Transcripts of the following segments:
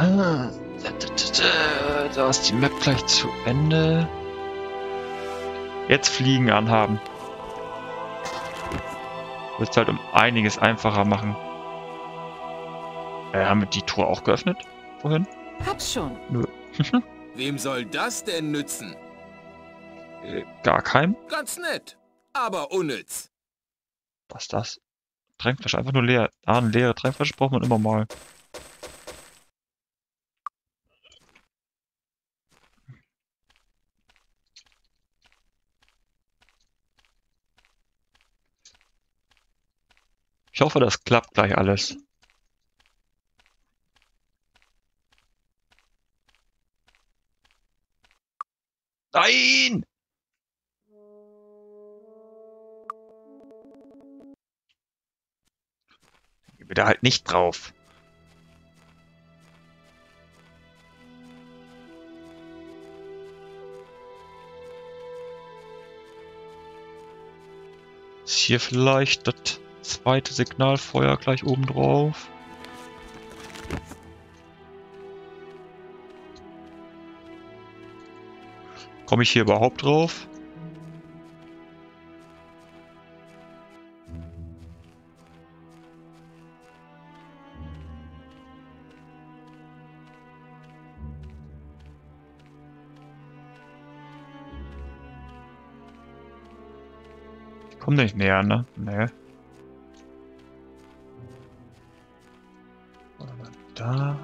Ah, Da ist die Map gleich zu Ende. Jetzt Fliegen anhaben. Wird halt um einiges einfacher machen. Äh, haben wir die Tour auch geöffnet vorhin? Hab's schon. Nö. Wem soll das denn nützen? Äh, gar keinem. Ganz nett, aber unnütz. Was ist das? Trinkflasche, einfach nur leer. Ah, eine leere Trinkflasche braucht man immer mal. Ich hoffe, das klappt gleich alles. Nein! Geh wieder halt nicht drauf. Ist hier vielleicht das zweite Signalfeuer gleich oben drauf? Komme ich hier überhaupt drauf? Komme nicht näher, ne? Nee.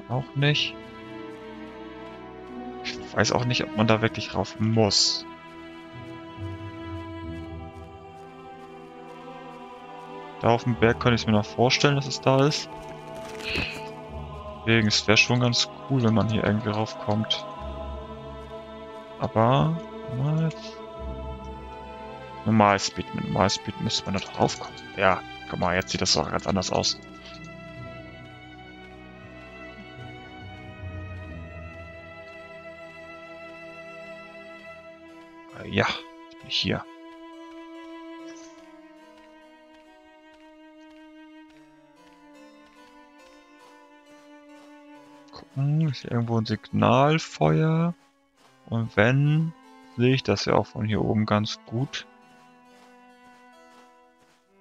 Auch nicht. Ich weiß auch nicht, ob man da wirklich rauf muss. Da auf dem Berg könnte ich es mir noch vorstellen, dass es da ist. Deswegen, es wäre schon ganz cool, wenn man hier irgendwie raufkommt. Aber, mal jetzt. Normalspeed, mit Normalspeed müsste man da drauf kommen. Ja, guck mal, jetzt sieht das auch ganz anders aus. Hier. Gucken, ist irgendwo ein Signalfeuer? Und wenn, sehe ich das ja auch von hier oben ganz gut.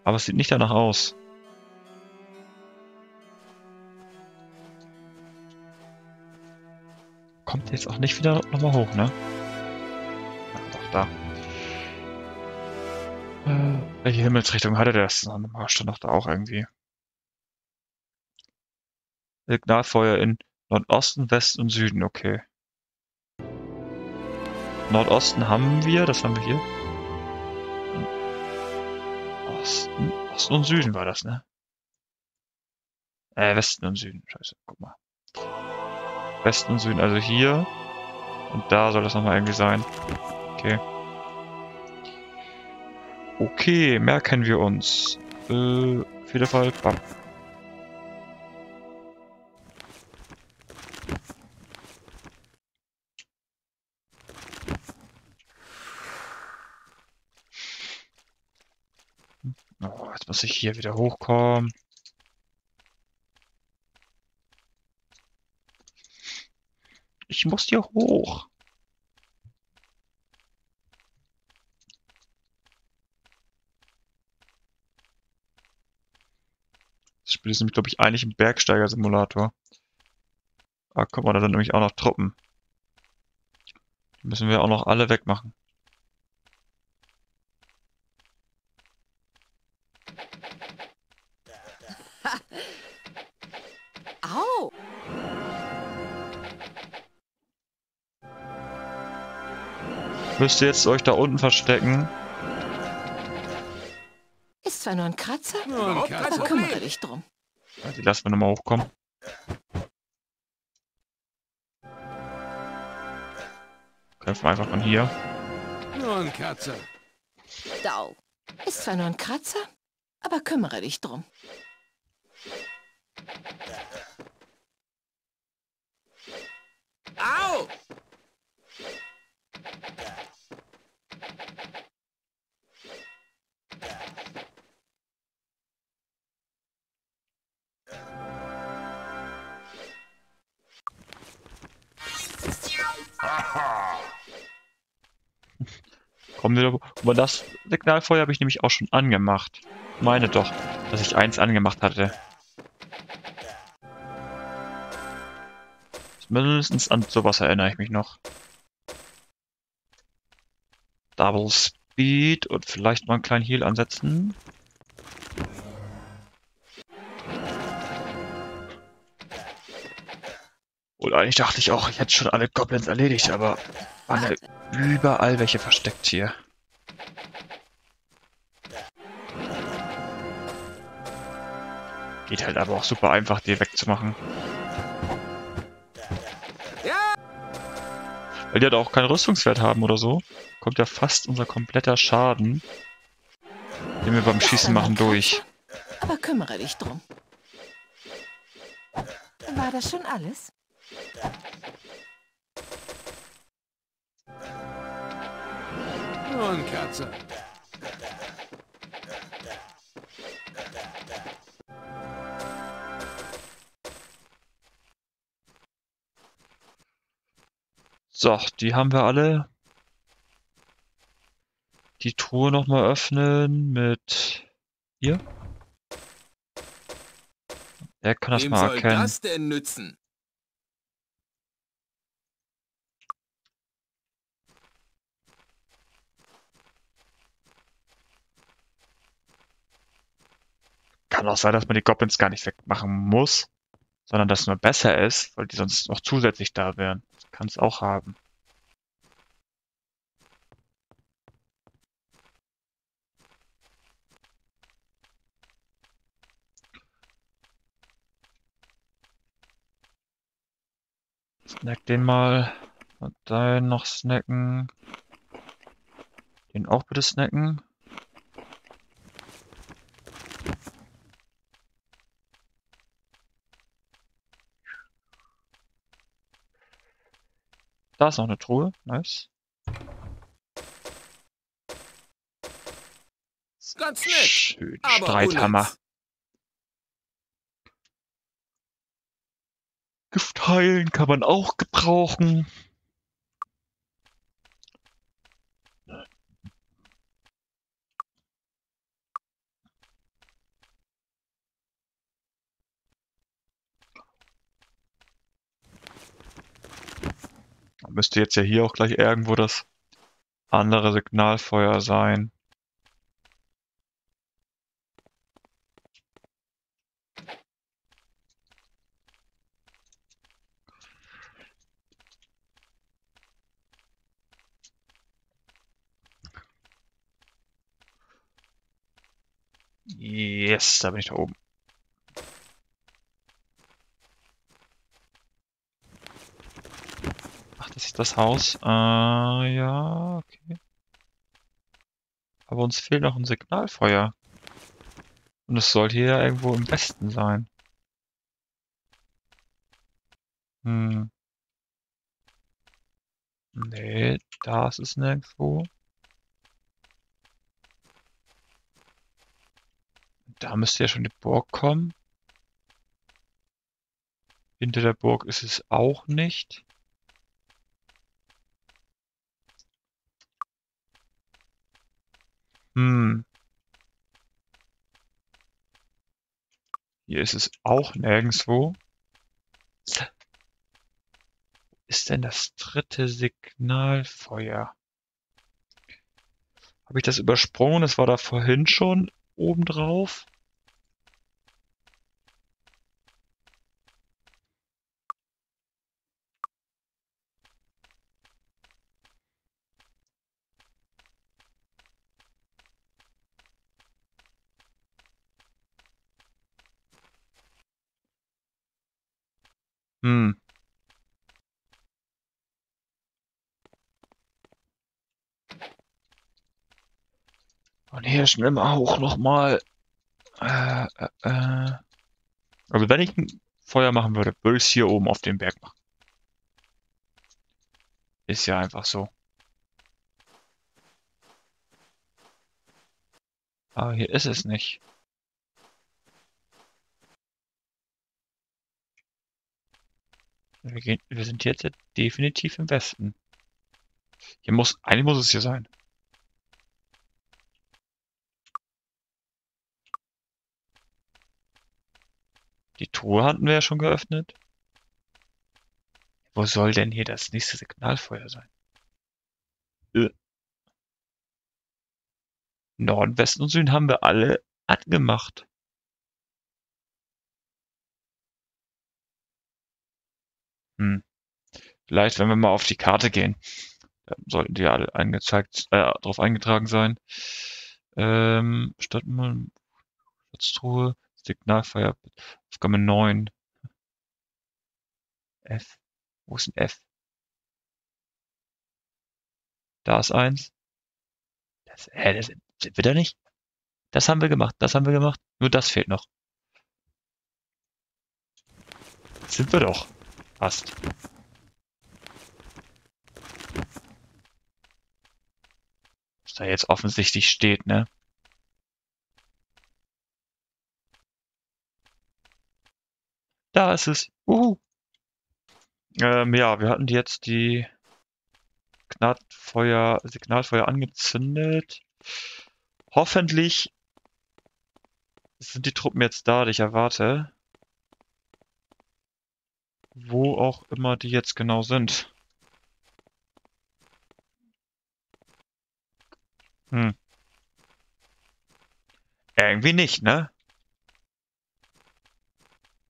Aber es sieht nicht danach aus. Kommt jetzt auch nicht wieder nochmal hoch, ne? Ja, doch, da. Äh, welche Himmelsrichtung hatte der? Das normal stand doch da auch irgendwie. Signalfeuer in Nordosten, Westen und Süden, okay. Nordosten haben wir, das haben wir hier. Osten, Osten und Süden war das, ne? Äh, Westen und Süden, scheiße, guck mal. Westen und Süden, also hier. Und da soll das nochmal irgendwie sein. Okay. Okay, merken wir uns. Äh, auf jeden Fall, bam. Oh, jetzt muss ich hier wieder hochkommen. Ich muss hier hoch. Spiel ist nämlich, glaube ich, eigentlich ein Bergsteiger-Simulator. Ah, guck mal, da sind nämlich auch noch Truppen. Die müssen wir auch noch alle wegmachen. Au! Müsst ihr jetzt euch da unten verstecken? Ist zwar nur ein Kratzer, Nur ein aber Katze. kümmere dich drum. Ja, Die lassen wir nochmal hochkommen. Kämpfen wir einfach von hier. Nur ein Katze. Dau. Ist zwar nur ein Kratzer, aber kümmere dich drum. Au! Kommen wir. Aber das Signalfeuer habe ich nämlich auch schon angemacht. Meine doch, dass ich eins angemacht hatte. Mindestens an sowas erinnere ich mich noch. Double Speed und vielleicht mal einen kleinen Heal ansetzen. Und eigentlich dachte ich auch, ich hätte schon alle Goblins erledigt, aber ja überall welche versteckt hier. Geht halt aber auch super einfach, die wegzumachen. Weil die halt auch keinen Rüstungswert haben oder so, kommt ja fast unser kompletter Schaden, den wir beim Schießen machen, durch. Aber kümmere dich drum. War das schon alles? Ein Katze. So, die haben wir alle. Die Truhe nochmal öffnen mit hier. Er kann das Wem mal soll erkennen. das denn nützen? Kann auch sein, dass man die Goblins gar nicht wegmachen muss, sondern dass es nur besser ist, weil die sonst noch zusätzlich da wären. Kann es auch haben. Snack den mal. Und den noch snacken. Den auch bitte snacken. Da ist noch eine Truhe. Nice. Ganz nett. Schön. Aber Streithammer. unnütz. Gift heilen kann man auch gebrauchen. Müsste jetzt ja hier auch gleich irgendwo das andere Signalfeuer sein. Yes, da bin ich da oben. Ach, das das Haus. Äh, ja, okay. Aber uns fehlt noch ein Signalfeuer. Und es soll hier irgendwo im Westen sein. Hm. Nee, da ist es nirgendwo. Da müsste ja schon die Burg kommen. Hinter der Burg ist es auch nicht. Hm. Hier ist es auch nirgendwo. Wo ist denn das dritte Signalfeuer? Habe ich das übersprungen? Das war da vorhin schon obendrauf. Hm. Und hier schnell mal nochmal. Äh, äh, äh. Also wenn ich ein Feuer machen würde, würde ich es hier oben auf dem Berg machen. Ist ja einfach so. Aber hier ist es nicht. Wir, gehen, wir sind jetzt definitiv im Westen. Hier muss, eigentlich muss es hier sein. Die Truhe hatten wir ja schon geöffnet. Wo soll denn hier das nächste Signalfeuer sein? Äh. Norden, Westen und Süden haben wir alle angemacht. Hm. Vielleicht, wenn wir mal auf die Karte gehen, sollten die alle angezeigt, äh, drauf eingetragen sein. Ähm, Stadtmann, Schatztruhe, Signalfeuer, Aufgabe 9. F. Wo ist ein F? Da ist eins. Das, hä, das sind wir da nicht? Das haben wir gemacht, das haben wir gemacht. Nur das fehlt noch. Sind wir doch. Passt. Was da jetzt offensichtlich steht, ne? Da ist es. Uhu. Ähm, ja, wir hatten jetzt die Gnadfeuer, Signalfeuer angezündet. Hoffentlich sind die Truppen jetzt da, die ich erwarte. Wo auch immer die jetzt genau sind. Hm. Irgendwie nicht, ne?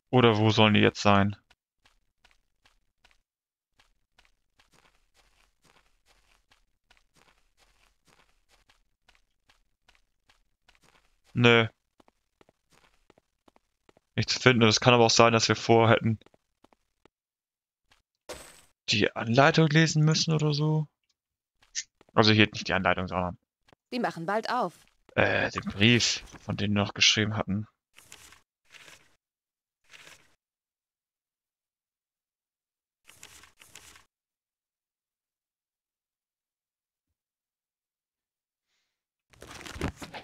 Oder wo sollen die jetzt sein? Nö. Nicht zu finden. Das kann aber auch sein, dass wir vorher hätten die Anleitung lesen müssen oder so. Also hier nicht die Anleitung, sondern Die machen bald auf. äh, den Brief, von dem wir noch geschrieben hatten.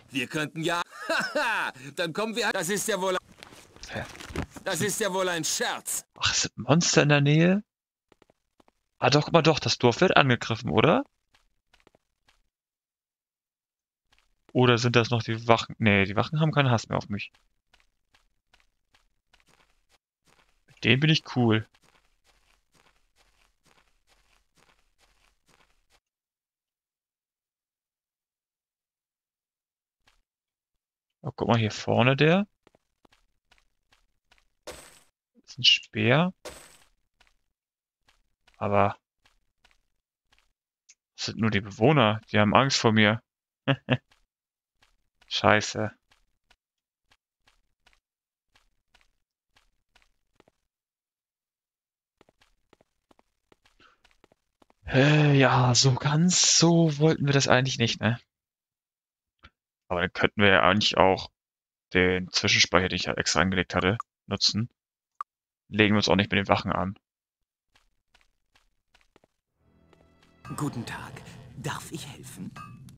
Wir könnten ja... Haha, dann kommen wir... Das ist ja wohl... Hä? Das ist ja wohl ein Scherz. Ach, es sind Monster in der Nähe? Ah, doch, mal doch, das Dorf wird angegriffen, oder? Oder sind das noch die Wachen? Nee, die Wachen haben keinen Hass mehr auf mich. Mit denen bin ich cool. Oh, guck mal hier vorne der. Das ist ein Speer. Aber das sind nur die Bewohner, die haben Angst vor mir. Scheiße. Äh, ja, so ganz so wollten wir das eigentlich nicht, ne? Aber dann könnten wir ja eigentlich auch den Zwischenspeicher, den ich ja extra angelegt hatte, nutzen. Legen wir uns auch nicht mit den Wachen an. Guten Tag. Darf ich helfen?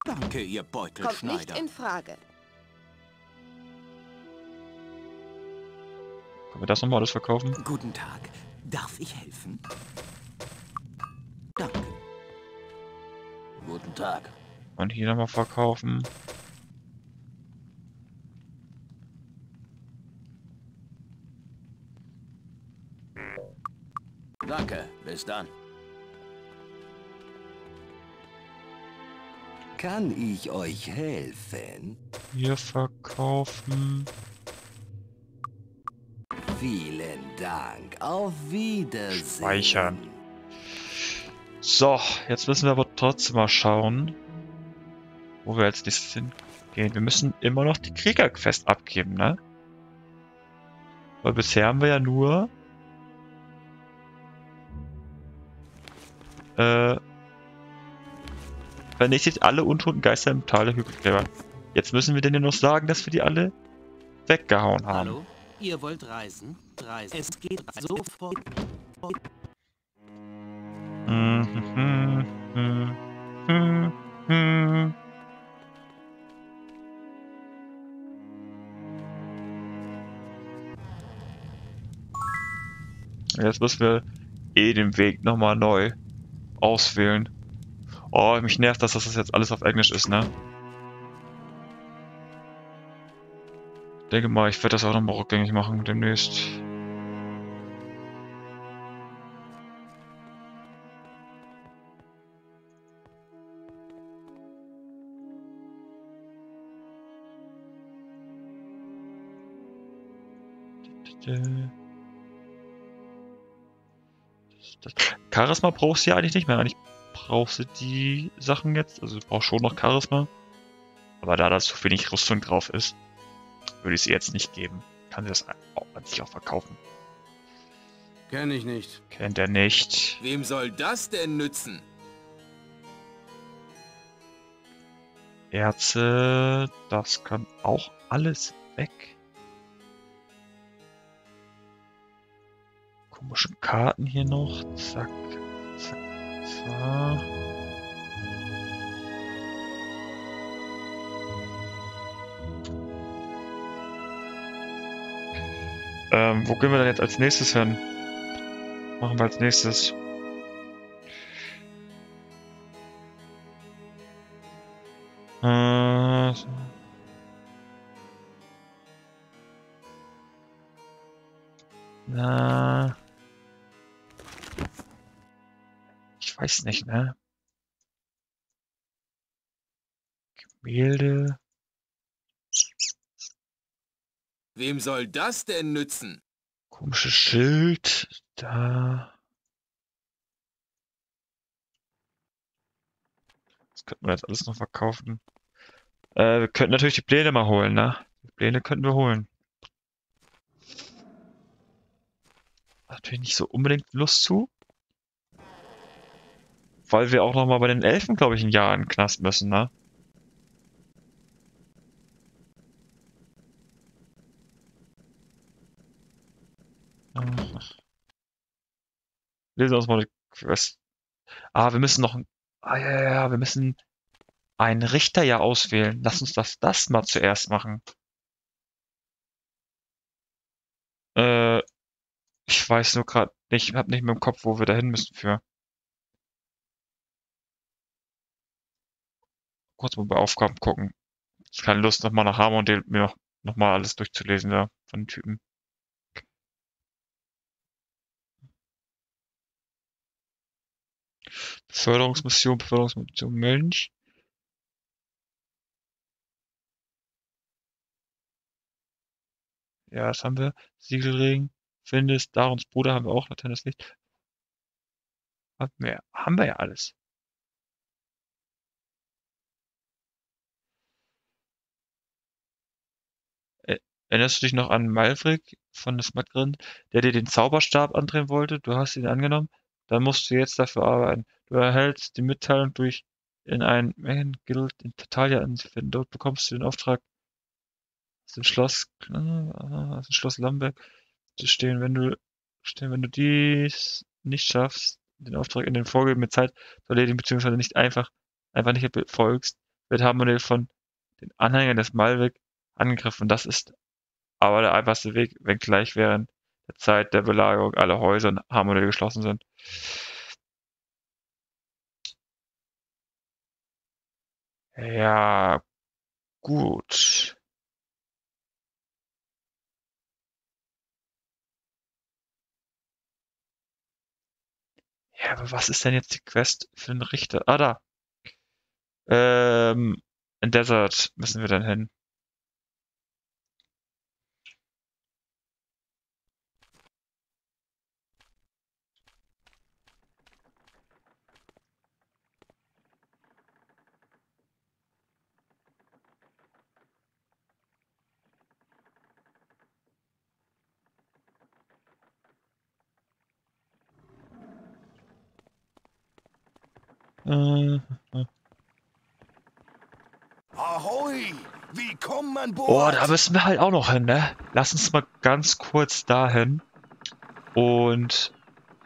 Danke, ihr Kommt nicht Beutelschneider. in Frage. Können wir das nochmal alles verkaufen? Guten Tag. Darf ich helfen? Danke. Guten Tag. Und hier nochmal verkaufen. Danke. Bis dann. Kann ich euch helfen? Hier verkaufen. Vielen Dank. Auf Wiedersehen. Speichern. So, jetzt müssen wir aber trotzdem mal schauen, wo wir als nächstes hingehen. Wir müssen immer noch die Kriegerquest abgeben, ne? Weil bisher haben wir ja nur äh, vernichtet alle untoten Geister im Tal der Hügelgräber. Jetzt müssen wir denen ja noch sagen, dass wir die alle weggehauen haben. Hallo? Ihr wollt reisen? Reisen. Es geht sofort. Mhm, mhm, mhm, mhm. Jetzt müssen wir eh den Weg nochmal neu auswählen. Oh, mich nervt das, dass das jetzt alles auf Englisch ist, ne? Denke mal, ich werde das auch nochmal rückgängig machen demnächst. Charisma brauchst du ja eigentlich nicht mehr. Eigentlich brauchst du die Sachen jetzt. Also du brauchst schon noch Charisma. Aber da da zu wenig Rüstung drauf ist, würde ich sie jetzt nicht geben. Kann sie das auch an sich auch verkaufen. Kenn ich nicht. Kennt er nicht. Wem soll das denn nützen? Erze, das kann auch alles weg. Komische Karten hier noch. Zack, zack. Ähm, wo gehen wir denn jetzt als nächstes hin? Machen wir als nächstes. Äh, weiß nicht, ne? Gemälde. Wem soll das denn nützen? Komisches Schild. Da. Das könnten wir jetzt alles noch verkaufen. Äh, wir könnten natürlich die Pläne mal holen, ne? Die Pläne könnten wir holen. Natürlich nicht so unbedingt Lust zu. Weil wir auch noch mal bei den Elfen, glaube ich, ein Jahr in den Knast müssen, ne? Lesen wir uns mal die Quest. Ah, wir müssen noch ein. Ah, ja, ja, ja, wir müssen einen Richter ja auswählen. Lass uns das, das mal zuerst machen. Äh, ich weiß nur gerade nicht, ich hab nicht mehr im Kopf, wo wir dahin müssen für. Kurz mal bei Aufgaben gucken. Ich keine Lust, nochmal nach Harmondale mir noch, noch mal alles durchzulesen da von den Typen. Beförderungsmission, Beförderungsmission Mönch. Ja, das haben wir. Siegelring, Findest, Darons Bruder haben wir auch, Latendes Licht. Haben wir, haben wir ja alles. Erinnerst du dich noch an Malfrig von der Smatgrin, der dir den Zauberstab andrehen wollte? Du hast ihn angenommen. Dann musst du jetzt dafür arbeiten. Du erhältst die Mitteilung durch in ein Main Guild in Tatalia anzufinden. Dort bekommst du den Auftrag, aus dem Schloss, äh, aus dem Schloss Lamberg zu stehen. Wenn du, stehen, wenn du dies nicht schaffst, den Auftrag in den vorgegebenen Zeit zu erledigen, beziehungsweise nicht einfach, einfach nicht befolgst, wird Harmony von den Anhängern des Malvik angegriffen. Das ist aber der einfachste Weg, wenngleich während der Zeit der Belagerung alle Häuser in Harmony geschlossen sind. Ja, gut. Ja, aber was ist denn jetzt die Quest für den Richter? Ah, da. Ähm, in Desert müssen wir dann hin. Äh, Ahoi! Willkommen an Bord! Oh, da müssen wir halt auch noch hin, ne? Lass uns mal ganz kurz dahin und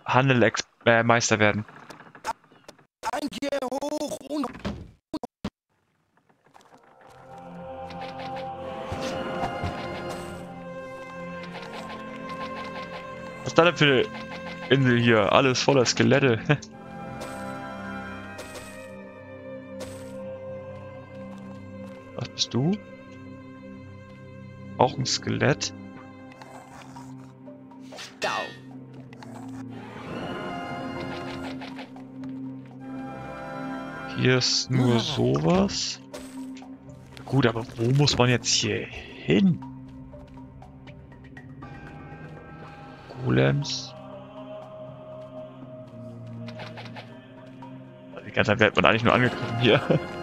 Handelmeister äh, werden. Ankehr hoch und Was ist da denn für Insel hier, alles voller Skelette. bist du? Auch ein Skelett? Dau. Hier ist nur sowas. Gut, aber wo muss man jetzt hier hin? Golems. Die ganze Zeit wird man eigentlich nur angegriffen hier.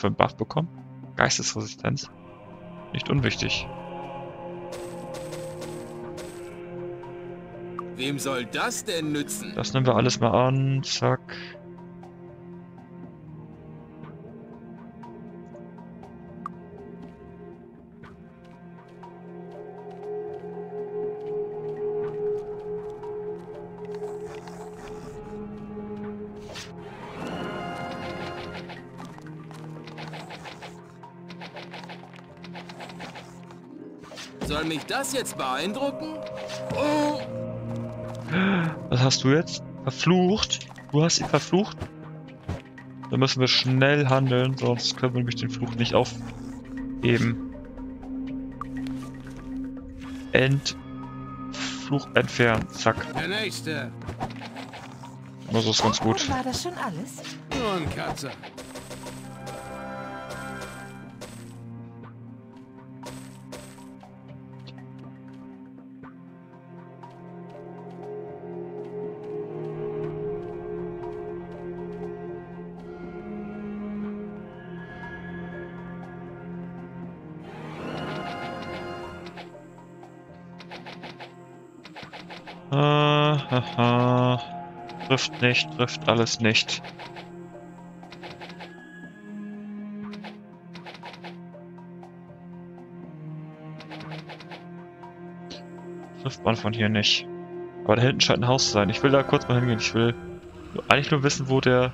für einen Buff bekommen? Geistesresistenz. Nicht unwichtig. Wem soll das denn nützen? Das nehmen wir alles mal an. Zack. Das jetzt beeindrucken? Oh, Was hast du jetzt? Verflucht? Du hast ihn verflucht? Dann müssen wir schnell handeln, sonst können wir nämlich den Fluch nicht aufheben. End. Fluch entfernen. Zack. der Nächste. Nur so ist ganz gut. War das schon alles? Nur ein Katze. Ah, haha. Trifft nicht, trifft alles nicht. Trifft man von hier nicht. Aber da hinten scheint ein Haus zu sein. Ich will da kurz mal hingehen. Ich will eigentlich nur wissen, wo der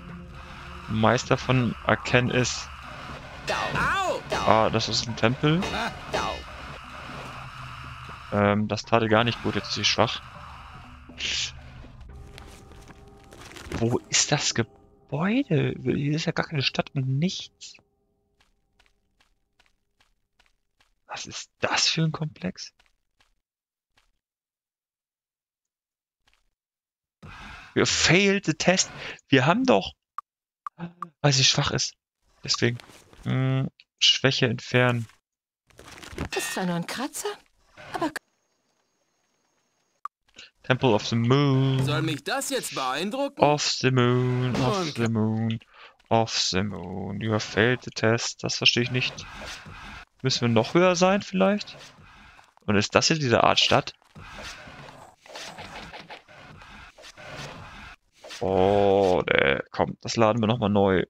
Meister von Aken ist. Ah, das ist ein Tempel. Ähm, das tat ihr gar nicht gut, jetzt ist sie schwach. Wo ist das Gebäude? Hier ist ja gar keine Stadt und nichts. Was ist das für ein Komplex? Wir failed the test. Wir haben doch... Weil sie schwach ist. Deswegen. Hm, Schwäche entfernen. Ist zwar nur ein Kratzer, aber Temple of the Moon. Soll mich das jetzt beeindrucken? Of the moon, of Und- the moon, of the moon. You have failed the test. Das verstehe ich nicht. Müssen wir noch höher sein vielleicht? Und ist das hier diese Art Stadt? Oh, ne, komm, das laden wir nochmal neu.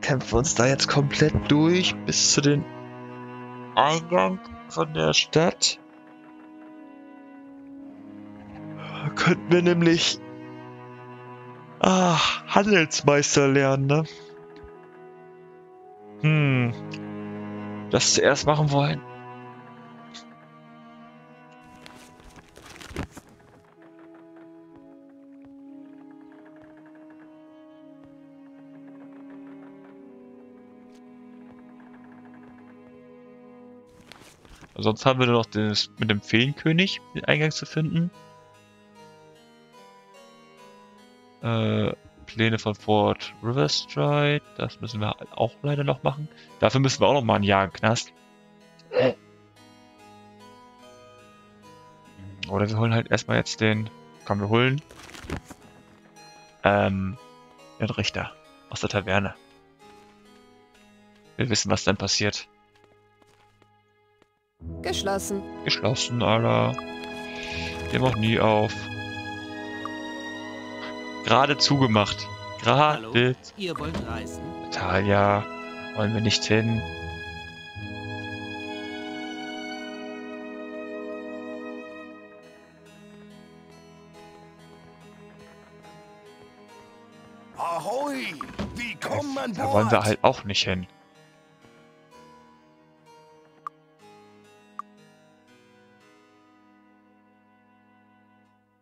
Kämpfen wir uns da jetzt komplett durch bis zu den Eingang von der Stadt? Könnten wir nämlich ah, Handelsmeister lernen, ne? Hm. Das zuerst machen wollen. Sonst haben wir nur noch das mit dem Feenkönig den Eingang zu finden. Äh, Pläne von Fort Riverstride, das müssen wir auch leider noch machen. Dafür müssen wir auch noch mal ein Jahr im Knast. Oder wir holen halt erstmal jetzt den, komm, wir holen ähm, den Richter aus der Taverne. Wir wissen, was dann passiert. geschlossen. Geschlossen, Alter. Dem auch nie auf gerade zugemacht. Gerade. Ihr wollt reisen? Natalia, wollen wir nicht hin? Ahoi, wie kommen man Da wollen wir halt auch nicht hin.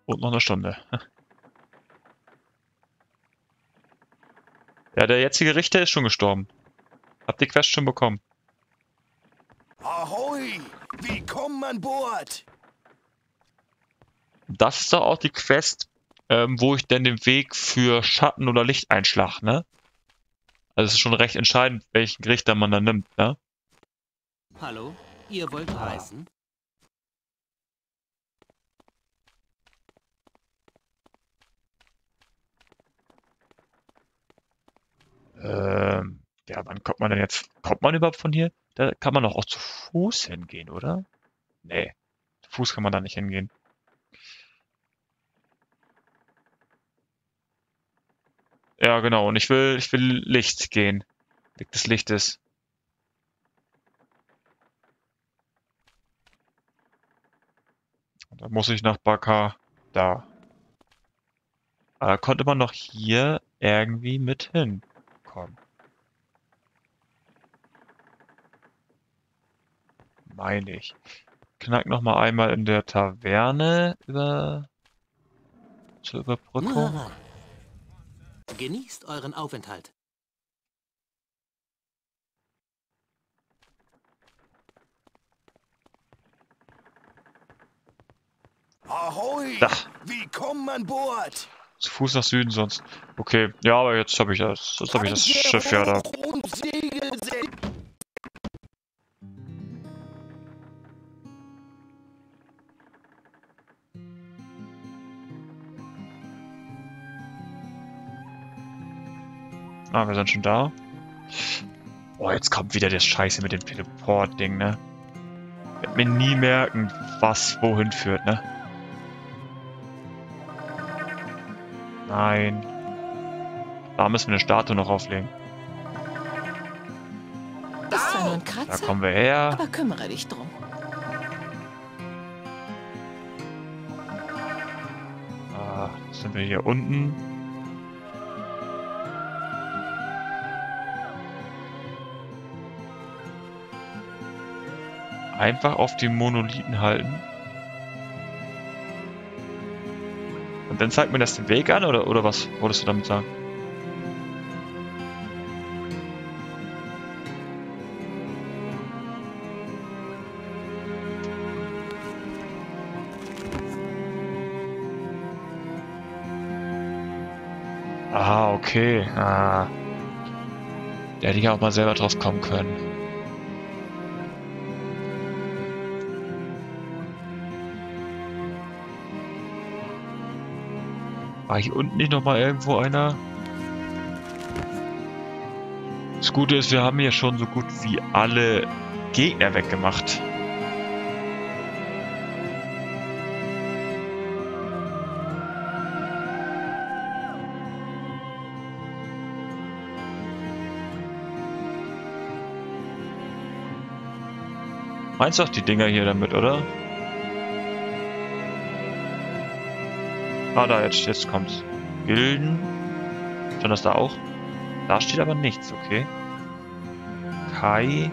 Und noch eine Stunde. Ja, der jetzige Richter ist schon gestorben. Habt die Quest schon bekommen? Ahoi! Willkommen an Bord! Das ist doch auch die Quest, ähm, wo ich denn den Weg für Schatten oder Licht einschlag, ne? Also es ist schon recht entscheidend, welchen Richter man da nimmt, ne? Hallo? Ihr wollt reisen? Ähm, ja, wann kommt man denn jetzt? Kommt man überhaupt von hier? Da kann man doch auch zu Fuß hingehen, oder? Nee, zu Fuß kann man da nicht hingehen. Ja, genau. Und ich will, ich will Licht gehen. Weg des Lichtes. Da muss ich nach Bakar. Da. Aber konnte man doch hier irgendwie mit hinkommen. Meine ich. Knack noch mal einmal in der Taverne über zur Überbrückung. Genießt euren Aufenthalt. Ahoi! Da. Willkommen an Bord! Zu Fuß nach Süden sonst. Okay, ja, aber jetzt habe ich das, jetzt habe ich das Schiff ja da. Ah, wir sind schon da. Oh, jetzt kommt wieder das Scheiße mit dem Teleport-Ding, ne? Ich werd mir nie merken, was wohin führt, ne? Nein. Da müssen wir eine Statue noch auflegen. Ist zwar nur ein Da kommen wir her. aber kümmere dich drum. Ah, sind wir hier unten. Einfach auf die Monolithen halten. Und dann zeigt mir das den Weg an, oder, oder was wolltest du damit sagen? Ah, okay. Ah. Da hätte ich auch mal selber drauf kommen können. War hier unten nicht nochmal irgendwo einer? Das Gute ist, wir haben hier schon so gut wie alle Gegner weggemacht. Meinst du auch die Dinger hier damit, oder? Ah, da, jetzt, jetzt kommt's. Gilden. Stand das da auch? Da steht aber nichts, okay. Kai.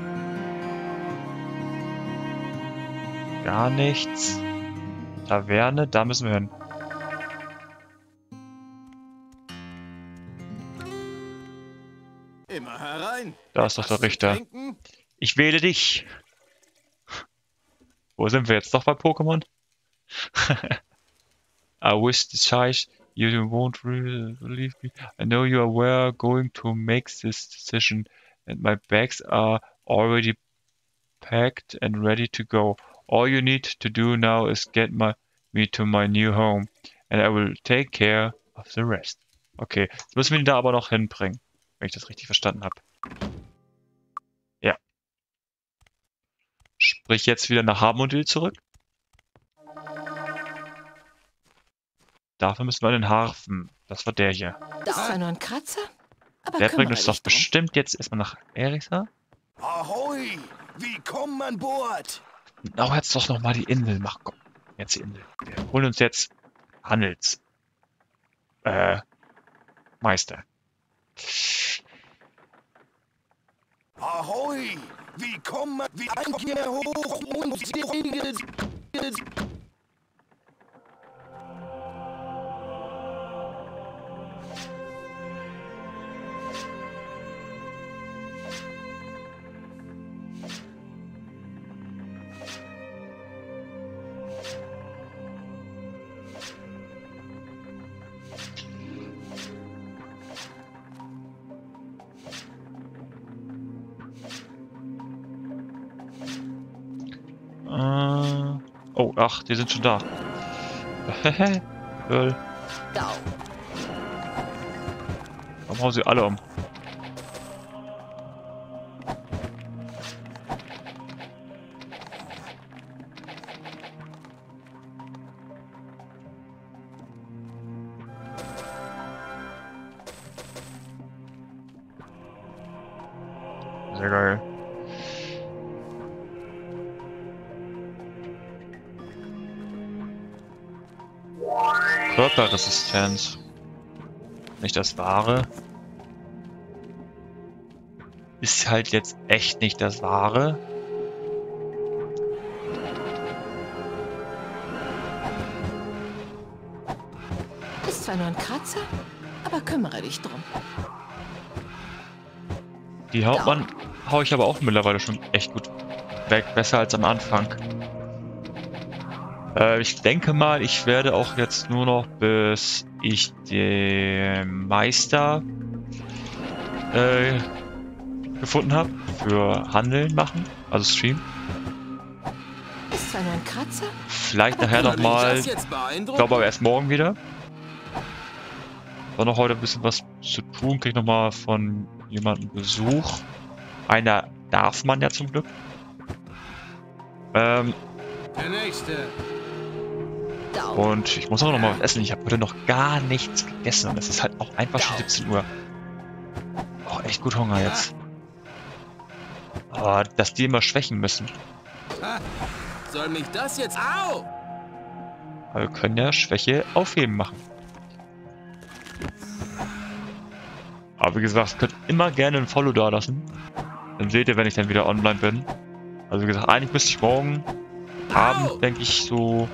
Gar nichts. Taverne, da müssen wir hin. Immer herein! Da ist doch der Richter. Ich wähle dich. Wo sind wir jetzt doch bei Pokémon? I wish the size you won't really me. I know you are aware going to make this decision and my bags are already packed and ready to go. All you need to do now is get my, me to my new home and I will take care of the rest. Okay, jetzt müssen wir ihn da aber noch hinbringen, wenn ich das richtig verstanden habe. Ja. Sprich jetzt wieder nach Harmondil zurück. Dafür müssen wir in den Hafen. Das war der hier. Ist zwar nur ein Kratzer, aber Der bringt uns doch drum. bestimmt jetzt erstmal nach Erisa. Ahoi! Willkommen an Bord! Oh, jetzt doch nochmal die Insel. Mach komm. Jetzt die Insel. Wir holen uns jetzt Handels. Äh, Meister. Ahoi! Willkommen! Wie Anker hoch und ach, die sind schon da. Lol. Warum hauen sie alle um? Sehr geil. Körperresistenz. Nicht das Wahre. Ist halt jetzt echt nicht das Wahre. Ist zwar nur ein Kratzer, aber kümmere dich drum. Die Hauptmann hau ich aber auch mittlerweile schon echt gut weg. Besser als am Anfang. Äh, ich denke mal, ich werde auch jetzt nur noch, bis ich den Meister äh, gefunden habe, für Handeln machen. Also Stream. Ist zwar nur ein Kratzer, Vielleicht nachher nochmal. Ich glaube aber erst morgen wieder. War noch heute ein bisschen was zu tun. Krieg nochmal von jemandem Besuch. Einer darf man ja zum Glück. Ähm, Der nächste. Und ich muss auch noch mal was essen. Ich habe heute noch gar nichts gegessen und es ist halt auch einfach schon 17 Uhr. Oh, echt gut Hunger jetzt. Aber dass die immer schwächen müssen. Soll mich das jetzt... Au! Aber wir können ja Schwäche aufheben machen. Aber wie gesagt, könnt immer gerne ein Follow da lassen. Dann seht ihr, wenn ich dann wieder online bin. Also wie gesagt, eigentlich müsste ich morgen Abend, denke ich, so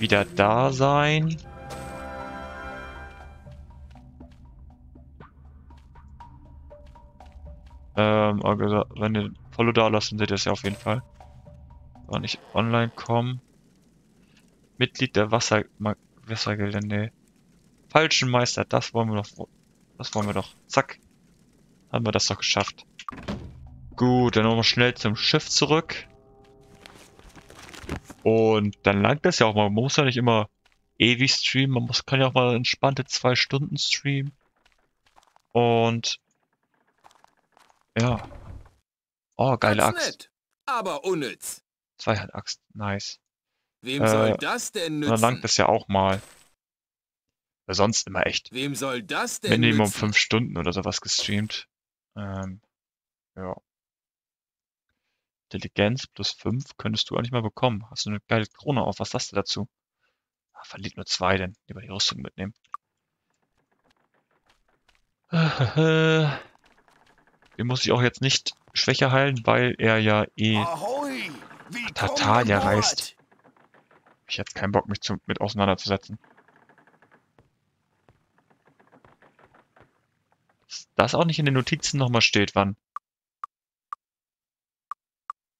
wieder da sein. Ähm, wenn ihr Follow da lassen, seht ihr es ja auf jeden Fall. Wann ich online komme. Mitglied der Wasser Wassergilde, nee. Falschen Meister, das wollen wir doch. Das wollen wir doch. Zack. Haben wir das doch geschafft. Gut, dann nochmal schnell zum Schiff zurück. Und dann langt das ja auch mal. Man muss ja nicht immer ewig streamen. Man muss, kann ja auch mal entspannte zwei Stunden streamen. Und ja. Oh, geile Ganz Axt. nett, aber unnütz. Zweihandaxt. Nice. Wem Äh, soll das denn Und dann nützen? langt das ja auch mal. Weil sonst immer echt. Wem soll das denn Minimum nützen? fünf Stunden oder sowas gestreamt. Ähm, ja. Intelligenz plus fünf könntest du auch nicht mal bekommen. Hast du eine geile Krone auf? Was hast du dazu? Ah, verliert nur zwei, denn lieber die Rüstung mitnehmen. Den muss ich auch jetzt nicht schwächer heilen, weil er ja eh. Ahoi! Tartalia Bord. reist. Ich hätte keinen Bock, mich zu, mit auseinanderzusetzen. Dass das auch nicht in den Notizen nochmal steht, wann.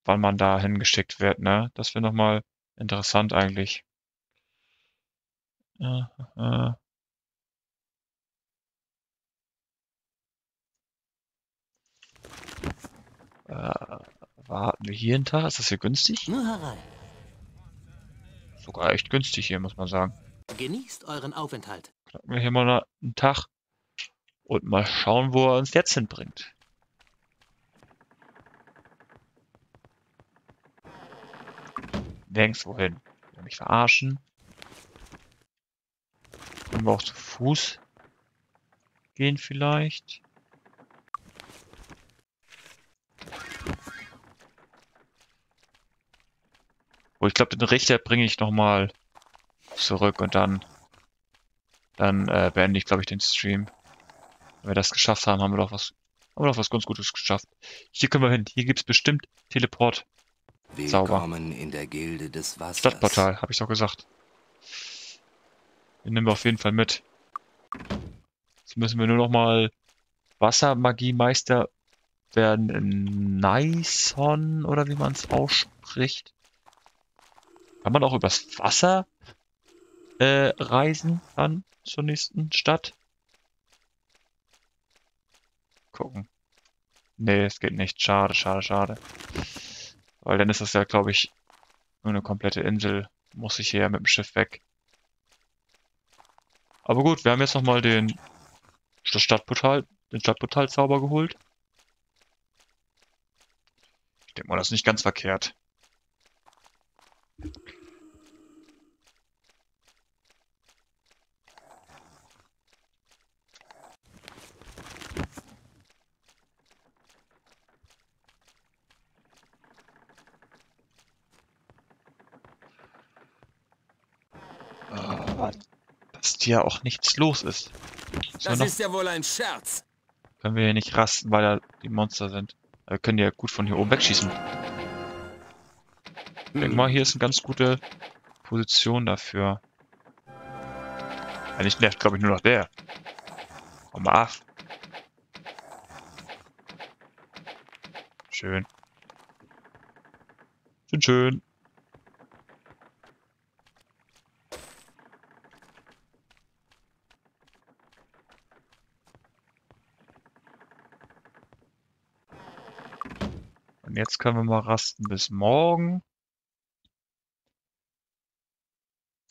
Wann man da hingeschickt wird, ne? Das wäre nochmal interessant eigentlich. Äh, äh. Äh, warten wir hier einen Tag? Ist das hier günstig? Nur herein. Sogar echt günstig hier, muss man sagen. Genießt euren Aufenthalt. Knacken wir hier mal einen Tag und mal schauen, wo er uns jetzt hinbringt. Nirgends wohin. Will mich verarschen. Können wir auch zu Fuß gehen vielleicht? Oh, ich glaube, den Richter bringe ich nochmal zurück und dann dann äh, beende ich, glaube ich, den Stream. Wenn wir das geschafft haben, haben wir doch was, haben wir doch was ganz Gutes geschafft. Hier können wir hin. Hier gibt's bestimmt Teleport. Sauber. Willkommen in der Gilde des Wassers. Stadtportal, habe ich doch gesagt. Den nehmen wir auf jeden Fall mit. Jetzt müssen wir nur noch mal Wassermagiemeister werden in Nyson oder wie man es ausspricht. Kann man auch übers Wasser äh, reisen dann zur nächsten Stadt? Gucken. Nee, es geht nicht. Schade, schade, schade. Weil dann ist das ja, glaube ich, nur eine komplette Insel. Muss ich hier mit dem Schiff weg. Aber gut, wir haben jetzt nochmal den Stadtportal, den Stadtportalzauber geholt. Ich denke mal, das ist nicht ganz verkehrt. Ah, Dass hier auch nichts los ist. So, Das ist ja wohl ein Scherz. können wir hier nicht rasten, weil da die Monster sind. Wir können die ja gut von hier oben wegschießen. Ich denke mal, hier ist eine ganz gute Position dafür. Eigentlich nervt, glaube ich, nur noch der. Komm mal ab. Schön. Schön, schön. Und jetzt können wir mal rasten bis morgen.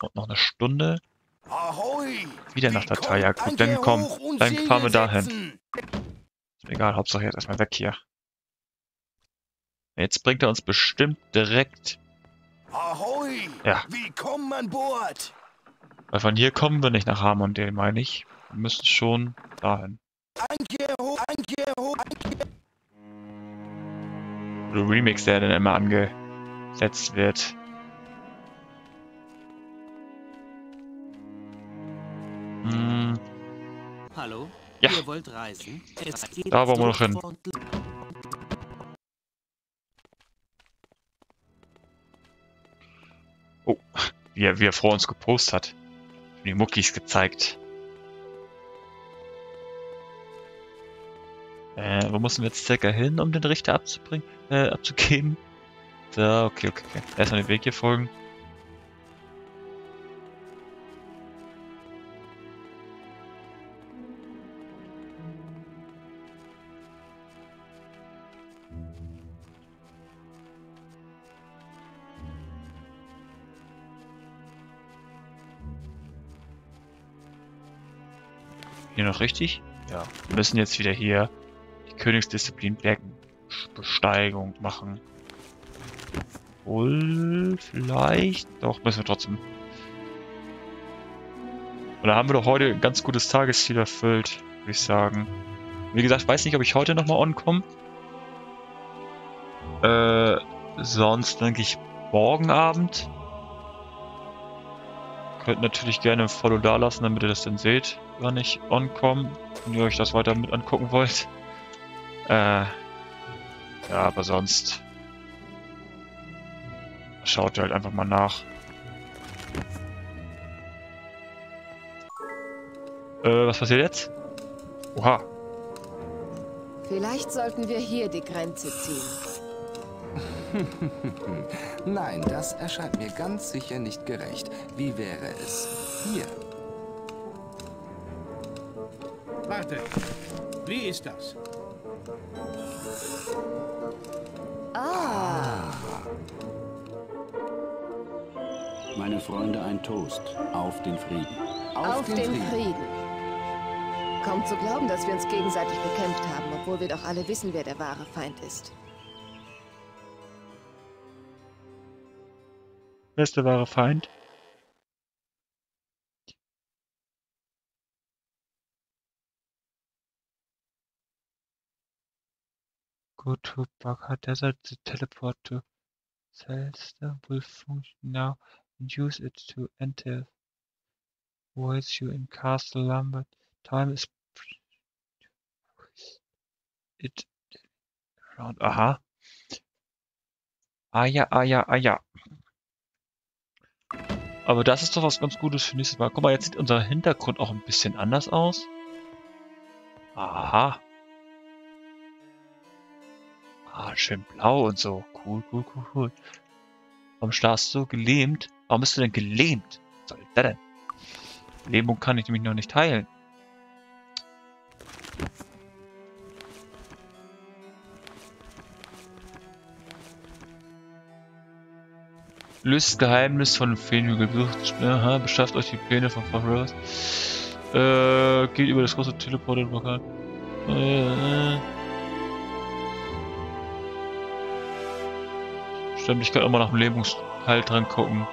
Und noch eine Stunde. Wieder nach Wie der kommt Taya. Gut, dann komm. Dann fahren wir dahin. Ist egal, Hauptsache jetzt erstmal weg hier. Jetzt bringt er uns bestimmt direkt. Ahoi! Ja. Willkommen an Bord! Weil von hier kommen wir nicht nach Harmondale, meine ich. Wir müssen schon dahin. Ankehr hoch, Ankehr hoch, Remix, der dann immer angesetzt wird. Hm, Hallo? Ja. Ihr wollt reisen? Es geht Da wollen wir noch hin. sofort wie er, wie er vor uns gepostet hat. Die Muckis gezeigt. Äh, wo müssen wir jetzt circa hin, um den Richter abzubringen, äh, abzugeben? Da, okay, okay, okay. Erstmal den Weg hier folgen. Hier noch richtig? Ja. Wir müssen jetzt wieder hier die Königsdisziplin Bergenbesteigung machen. Wohl, vielleicht. Doch, müssen wir trotzdem. Und da haben wir doch heute ein ganz gutes Tagesziel erfüllt, würde ich sagen. Wie gesagt, weiß nicht, ob ich heute nochmal on-komme. Äh, sonst denke ich morgen Abend. Könnt natürlich gerne ein Follow da lassen, damit ihr das dann seht, wann ich on-komme. Wenn ihr euch das weiter mit angucken wollt. Äh, ja, aber sonst schaut ihr halt einfach mal nach. Äh, was passiert jetzt? Oha, Vielleicht sollten wir hier die Grenze ziehen. Nein, das erscheint mir ganz sicher nicht gerecht. Wie wäre es hier? Warte. Wie ist das? Meine Freunde, ein Toast auf den Frieden. auf, den, Frieden. Kaum zu glauben, dass wir uns gegenseitig bekämpft haben, obwohl wir doch alle wissen, wer der wahre Feind ist. wer ist der wahre Feind? Go to Baka Desert to teleport to Celesta will function now and use it to enter voice you in Castle Lambert. Time is it around. Aha. Ah ja, ah ja, ah ja. Aber das ist doch was ganz Gutes für nächstes Mal. Guck mal, jetzt sieht unser Hintergrund auch ein bisschen anders aus. Aha. Ah, schön blau und so. Cool, cool, cool, cool. Warum schlafst du gelähmt? Warum bist du denn gelähmt? Was soll das denn? Lähmung kann ich nämlich noch nicht heilen. Löst Geheimnis von Feenhügel. Aha, beschafft euch die Pläne von Frau Rivers. Äh, geht über das große Teleport in Vokal. Äh, stimmt, ich kann mal nach dem Lebenshalt dran gucken.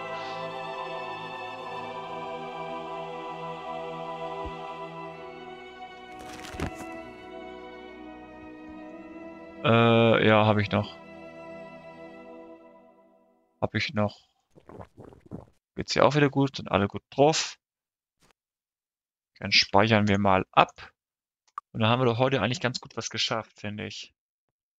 Ja, habe ich noch. Habe ich noch. Geht's hier auch wieder gut? Sind alle gut drauf? Dann speichern wir mal ab. Und dann haben wir doch heute eigentlich ganz gut was geschafft, finde ich.